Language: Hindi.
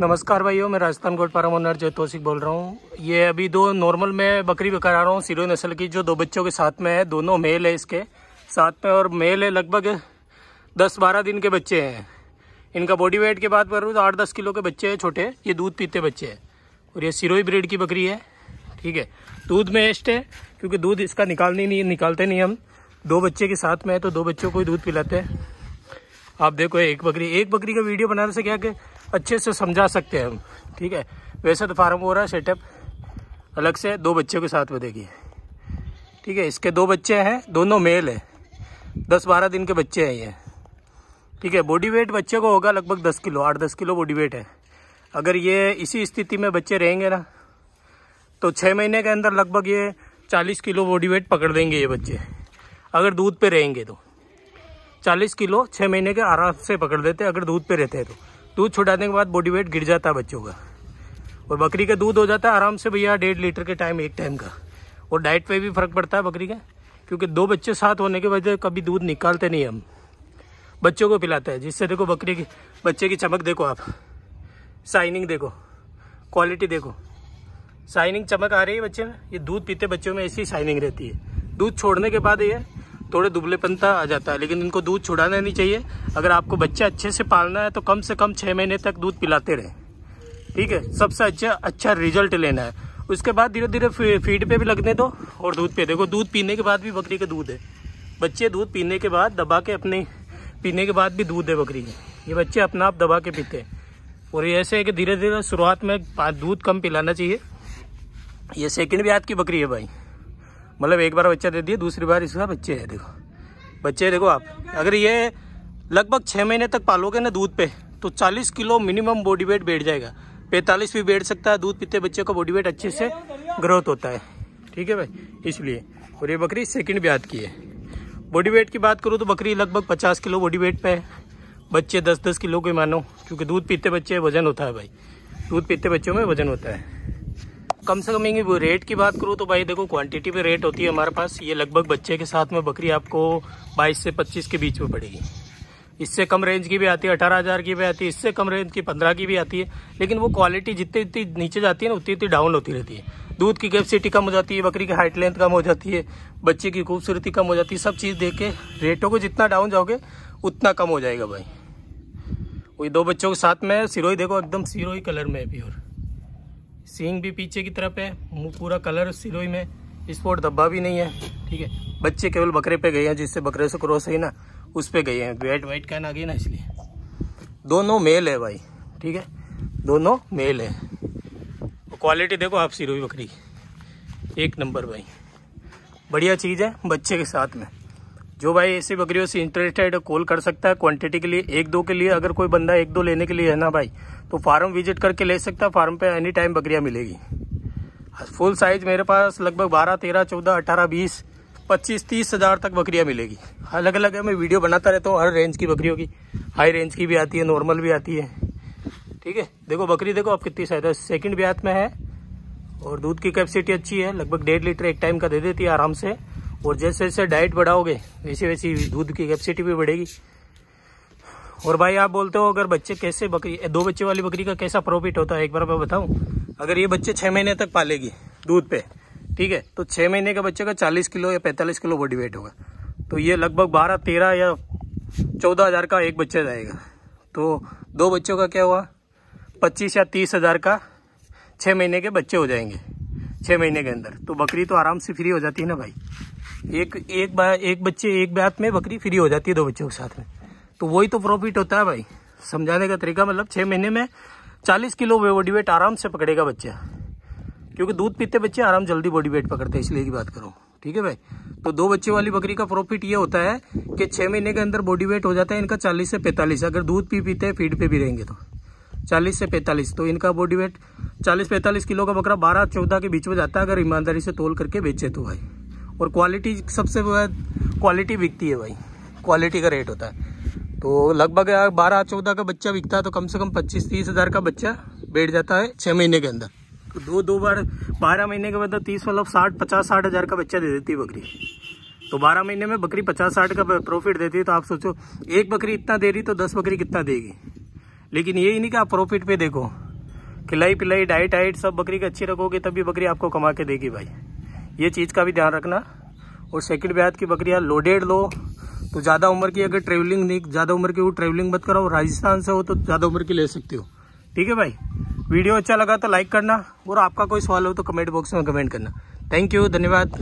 नमस्कार भाइयों, मैं राजस्थान गोट पारामोनर जय तोसिक बोल रहा हूँ। ये अभी दो नॉर्मल में बकरी करा रहा हूँ सिरो नस्ल की, जो दो बच्चों के साथ में है, दोनों मेल है इसके। साथ में और मेल है लगभग दस बारह दिन के बच्चे हैं। इनका बॉडी वेट के बात करूँ तो आठ दस किलो के बच्चे हैं, छोटे। ये दूध पीते बच्चे हैं। और ये सिरोई ब्रीड की बकरी है, ठीक है। दूध में एस्ट है, क्योंकि दूध इसका निकालने नहीं, निकालते नहीं हम। दो बच्चे के साथ में है तो दो बच्चों को ही दूध पिलाते हैं। आप देखो, एक बकरी एक बकरी का वीडियो बनाने से क्या कि अच्छे से समझा सकते हैं हम, ठीक है? वैसे तो फार्म हो रहा है, सेटअप अलग से, दो बच्चों के साथ में देखिए। ठीक है, इसके दो बच्चे हैं, दोनों मेल है। दस बारह दिन के बच्चे हैं ये। ठीक है, बॉडी वेट बच्चे को होगा लगभग दस किलो, आठ दस किलो बॉडी वेट है। अगर ये इसी स्थिति में बच्चे रहेंगे ना तो छः महीने के अंदर लगभग ये चालीस किलो बॉडी वेट पकड़ देंगे ये बच्चे। अगर दूध पे रहेंगे तो। चालीस किलो छः महीने के आराम से पकड़ देते अगर दूध पे रहते हैं तो। दूध छुड़ाने के बाद बॉडी वेट गिर जाता है बच्चों का। और बकरी का दूध हो जाता है आराम से भैया डेढ़ लीटर के टाइम एक टाइम का। और डाइट पे भी फ़र्क पड़ता है बकरी का, क्योंकि दो बच्चे साथ होने की वजह कभी दूध निकालते नहीं हम। बच्चों को पिलाते हैं, जिससे देखो बकरी की, बच्चे की चमक देखो आप। शाइनिंग देखो क्वालिटी देखो। शाइनिंग चमक आ रही है बच्चे में, ये दूध पीते बच्चों में ऐसी शाइनिंग रहती है। दूध छोड़ने के बाद ये थोड़े दुबलेपनता आ जाता है, लेकिन इनको दूध छुड़ाना नहीं चाहिए। अगर आपको बच्चे अच्छे से पालना है तो कम से कम छः महीने तक दूध पिलाते रहें। ठीक है? सबसे अच्छा अच्छा रिज़ल्ट लेना है। उसके बाद धीरे धीरे फ़ीड पे भी लगने दो और दूध पे। देखो, दूध पीने के बाद भी बकरी का दूध है। बच्चे दूध पीने के बाद दबा के अपने, पीने के बाद भी दूध है बकरी के। ये बच्चे अपना आप दबा के पीते हैं। और ये ऐसे है कि धीरे धीरे शुरुआत में दूध कम पिलाना चाहिए। ये सेकंड ब्याज की बकरी है भाई। मतलब एक बार बच्चा दे दिया, दूसरी बार इसका बच्चे है, देखो। बच्चे देखो आप। अगर ये लगभग छः महीने तक पालोगे ना दूध पे तो 40 किलो मिनिमम बॉडी वेट बैठ जाएगा। 45 भी बैठ सकता है, दूध पीते बच्चे का बॉडी वेट अच्छे से ग्रोथ होता है। ठीक है भाई? इसलिए। और ये बकरी सेकंड ब्याज की है। बॉडी वेट की बात करूँ तो बकरी लगभग पचास किलो बॉडी वेट पे है। बच्चे दस दस किलो के मानो, क्योंकि दूध पीते बच्चे वज़न होता है भाई। दूध पीते बच्चों में वज़न होता है। कम से कम वो रेट की बात करूँ तो भाई देखो क्वांटिटी पे रेट होती है हमारे पास। ये लगभग बच्चे के साथ में बकरी आपको 22 से 25 के बीच में पड़ेगी। इससे कम रेंज की भी आती है, अठारह हज़ार की भी आती है, इससे कम रेंज की पंद्रह की भी आती है। लेकिन वो क्वालिटी जितनी इतनी नीचे जाती है ना, उतनी इतनी डाउन होती रहती है। दूध की कैपेसिटी कम हो जाती है, बकरी की हाइट लेंथ कम हो जाती है, बच्चे की खूबसूरती कम हो जाती है। सब चीज़ देख के रेटों को जितना डाउन जाओगे, उतना कम हो जाएगा भाई। वही दो बच्चों के साथ में सिरोही देखो, एकदम सिरोही कलर में है प्योर सींग भी पीछे की तरफ़ है, मुँह पूरा कलर सिरोई में स्पोर्ट धब्बा भी नहीं है, ठीक है? बच्चे केवल बकरे पे गए हैं, जिससे बकरे से क्रॉस है ना, उस पर गए हैं वेट वाइट कहना आ गई ना इसलिए। दोनों मेल है भाई, ठीक है? दोनों मेल है। क्वालिटी देखो आप सिरोई बकरी एक नंबर भाई। बढ़िया चीज़ है बच्चे के साथ में। जो भाई ऐसी बकरियों से इंटरेस्टेड कॉल कर सकता है क्वांटिटी के लिए, एक दो के लिए, अगर कोई बंदा एक दो लेने के लिए है ना भाई तो फार्म विज़िट करके ले सकता है फार्म पे एनी टाइम बकरियाँ मिलेगी। फुल साइज़ मेरे पास लगभग बारह, तेरह, चौदह, अठारह, बीस, पच्चीस, तीस हज़ार तक बकरियाँ मिलेगी। अलग अलग है, मैं वीडियो बनाता रहता हूँ हर रेंज की बकरियों की। हाई रेंज की भी आती है नॉर्मल भी आती है। ठीक है, देखो बकरी, देखो आप कितनी साइज़ है। सेकेंड ब्यात में है, और दूध की कैपेसिटी अच्छी है, लगभग डेढ़ लीटर एक टाइम का दे देती है आराम से। और जैसे जैसे डाइट बढ़ाओगे, वैसे वैसी दूध की कैपेसिटी भी बढ़ेगी। और भाई, आप बोलते हो, अगर बच्चे कैसे बकरी, दो बच्चे वाली बकरी का कैसा प्रॉफिट होता है? एक बार मैं बताऊँ। अगर ये बच्चे छह महीने तक पालेगी दूध पे, ठीक है? तो छह महीने का बच्चे का चालीस किलो या पैंतालीस किलो बॉडी वेट होगा। तो ये लगभग बारह, तेरह या चौदह हज़ार का एक बच्चा जाएगा। तो दो बच्चों का क्या हुआ? पच्चीस या तीस हज़ार का छह महीने के बच्चे हो जाएँगे, छह महीने के अंदर। तो बकरी तो आराम से फ्री हो जाती है ना भाई? एक एक एक बच्चे एक ब्यात में बकरी फ्री हो जाती है दो बच्चों के साथ में। तो वही तो प्रॉफिट होता है भाई। समझाने का तरीका मतलब छः महीने में चालीस किलो बॉडी वेट आराम से पकड़ेगा बच्चा। क्योंकि दूध पीते बच्चे आराम जल्दी बॉडी वेट पकड़ते हैं, इसलिए की बात करूँ। ठीक है भाई? तो दो बच्चे वाली बकरी का प्रॉफिट ये होता है कि छह महीने के अंदर बॉडी वेट हो जाता है इनका चालीस से पैंतालीस। अगर दूध पी पीते हैं फ़ीड पे भी रहेंगे तो। चालीस से पैंतालीस तो इनका बॉडी वेट चालीस पैंतालीस किलो का बकरा बारह चौदह के बीच में जाता है, अगर ईमानदारी से तोल करके बेचे तो भाई। और क्वालिटी सबसे क्वालिटी बिकती है भाई। क्वालिटी का रेट होता है। तो लगभग बारह, चौदह का बच्चा बिकता है तो कम से कम पच्चीस, तीस हज़ार का बच्चा बैठ जाता है छः महीने के अंदर। तो दो दो बार, बारह महीने के बाद तीस मतलब साठ, पचास, साठ हज़ार का बच्चा दे देती है बकरी। तो बारह महीने में बकरी पचास, साठ का प्रॉफिट देती है तो आप सोचो, एक बकरी इतना दे रही तो दस बकरी कितना देगी? लेकिन यही नहीं कि आप प्रॉफिट पे देखो। खिलाई पिलाई डाइट आइट सब बकरी की अच्छी रखोगे, तभी बकरी आपको कमा के देगी भाई। ये चीज़ का भी ध्यान रखना। और सेकेंड ब्याज की बकरियाँ लोडेड लो तो ज़्यादा उम्र की अगर ट्रेवलिंग नहीं, ज़्यादा उम्र की वो ट्रेवलिंग मत कराओ राजस्थान से हो तो ज़्यादा उम्र की ले सकते हो। ठीक है भाई? वीडियो अच्छा लगा तो लाइक करना, और आपका कोई सवाल हो तो कमेंट बॉक्स में कमेंट करना। थैंक यू धन्यवाद।